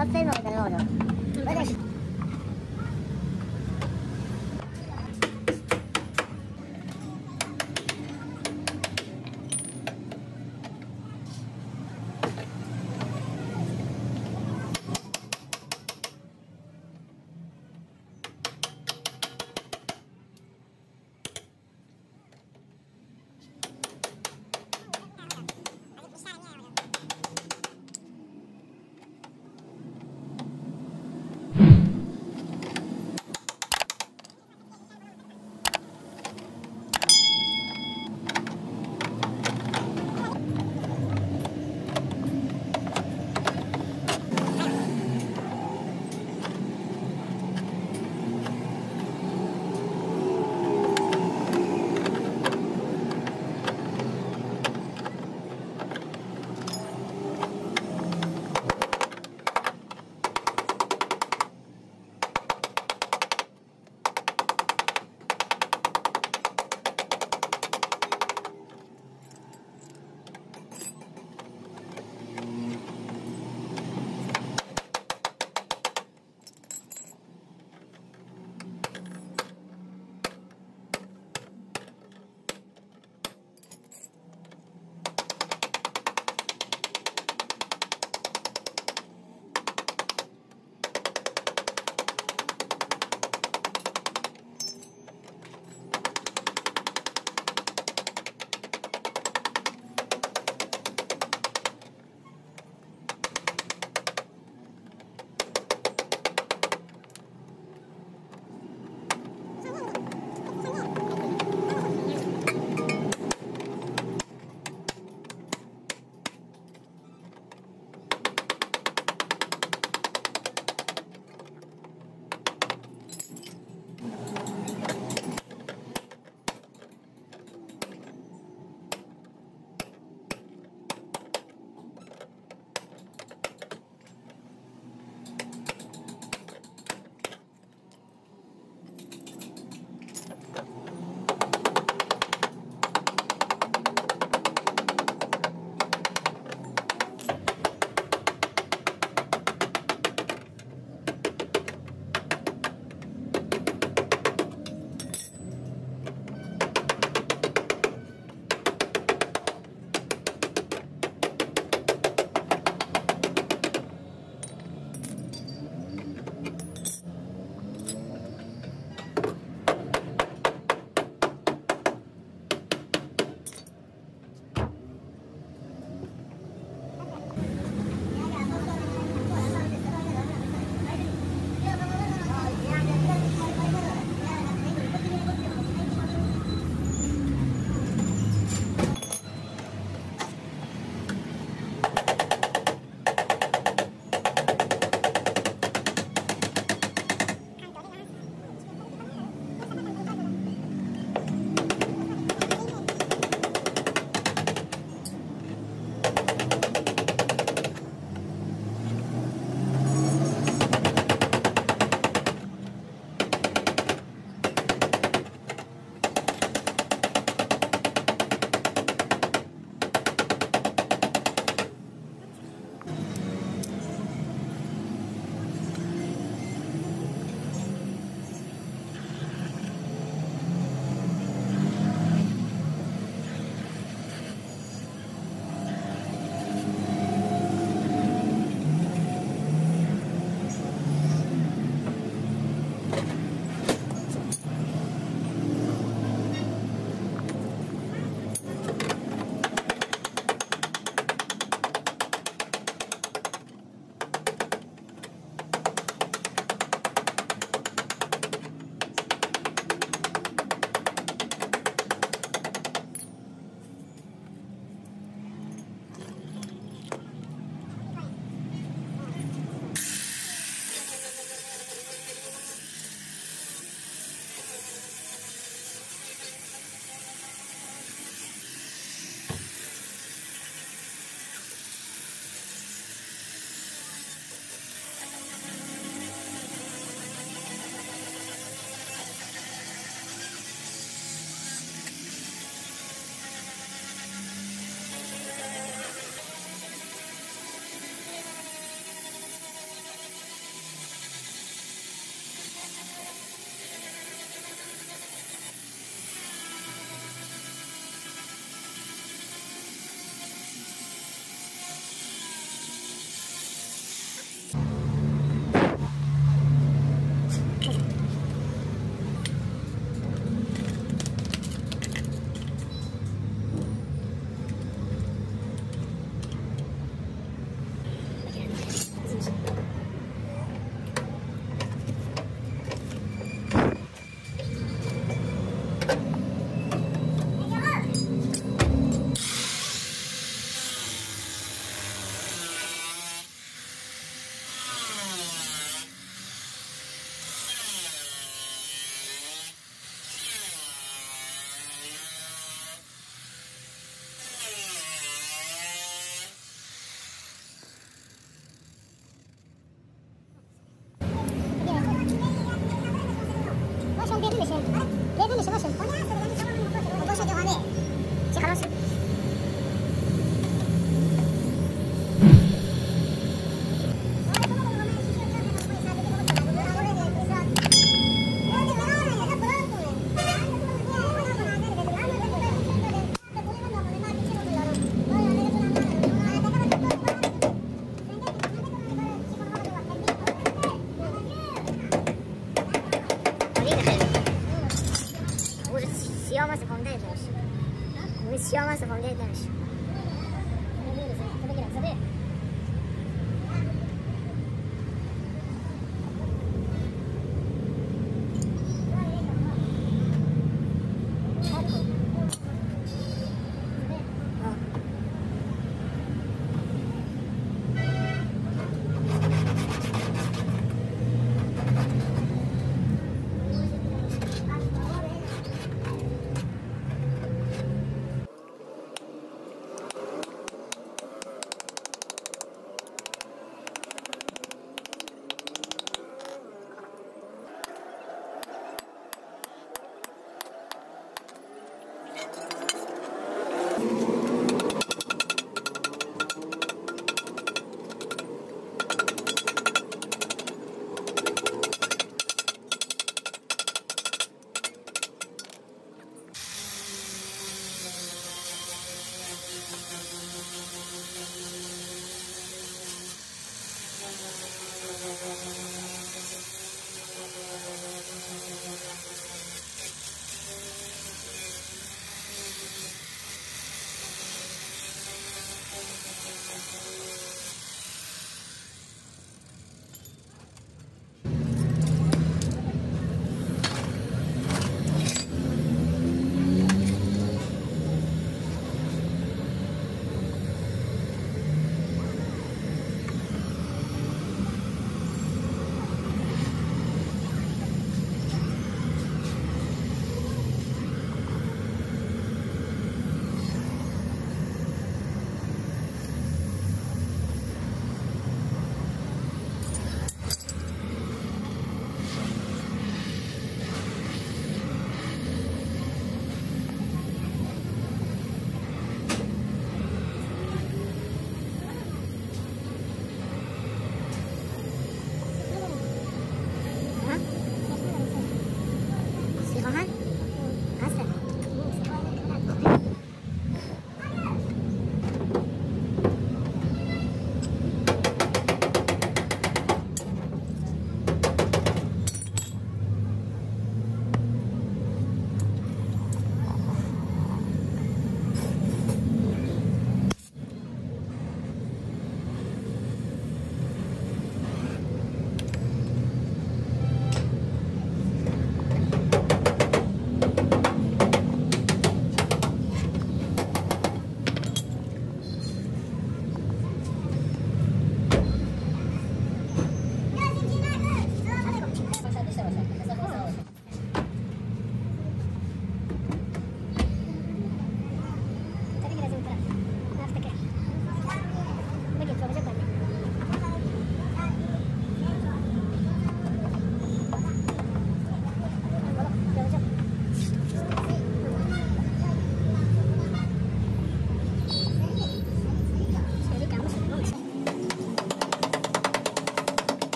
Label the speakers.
Speaker 1: 汗
Speaker 2: のだろうの。